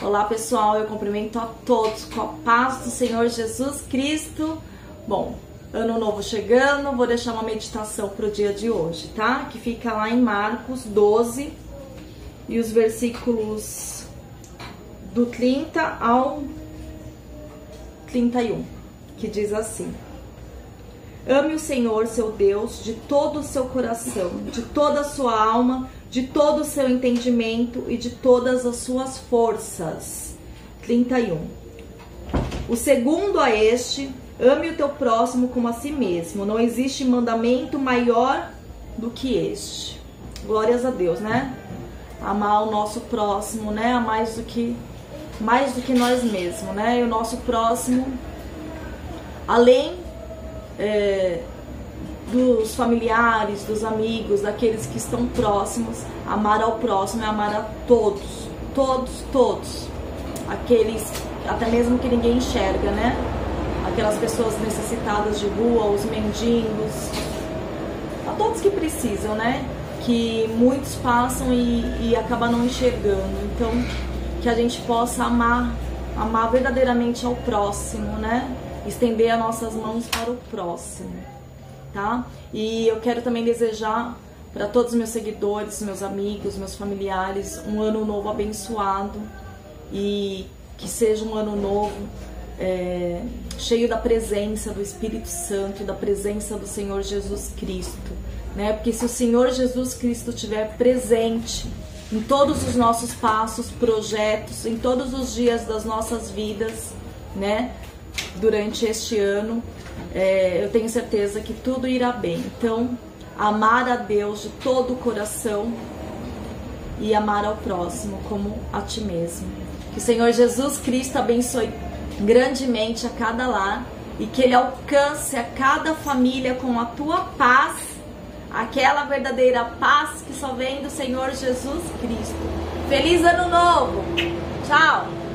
Olá pessoal, eu cumprimento a todos com a paz do Senhor Jesus Cristo. Bom, ano novo chegando, vou deixar uma meditação para o dia de hoje, tá? Que fica lá em Marcos 12 e os versículos do 30 ao 31, que diz assim: Ame o Senhor, seu Deus, de todo o seu coração, de toda a sua alma de todo o seu entendimento e de todas as suas forças. 31. O segundo a este, ame o teu próximo como a si mesmo. Não existe mandamento maior do que este. Glórias a Deus, né? Amar o nosso próximo, né? A mais do que mais do que nós mesmos, né? E o nosso próximo, além é, dos familiares, dos amigos, daqueles que estão próximos. Amar ao próximo é amar a todos, todos, todos. Aqueles, até mesmo que ninguém enxerga, né? Aquelas pessoas necessitadas de rua, os mendigos, a todos que precisam, né? Que muitos passam e, e acabam não enxergando. Então, que a gente possa amar, amar verdadeiramente ao próximo, né? Estender as nossas mãos para o próximo tá? E eu quero também desejar para todos os meus seguidores, meus amigos, meus familiares, um ano novo abençoado e que seja um ano novo é, cheio da presença do Espírito Santo, da presença do Senhor Jesus Cristo, né? Porque se o Senhor Jesus Cristo estiver presente em todos os nossos passos, projetos, em todos os dias das nossas vidas, né? Durante este ano, é, eu tenho certeza que tudo irá bem. Então, amar a Deus de todo o coração e amar ao próximo como a ti mesmo. Que o Senhor Jesus Cristo abençoe grandemente a cada lar e que Ele alcance a cada família com a tua paz, aquela verdadeira paz que só vem do Senhor Jesus Cristo. Feliz Ano Novo! Tchau!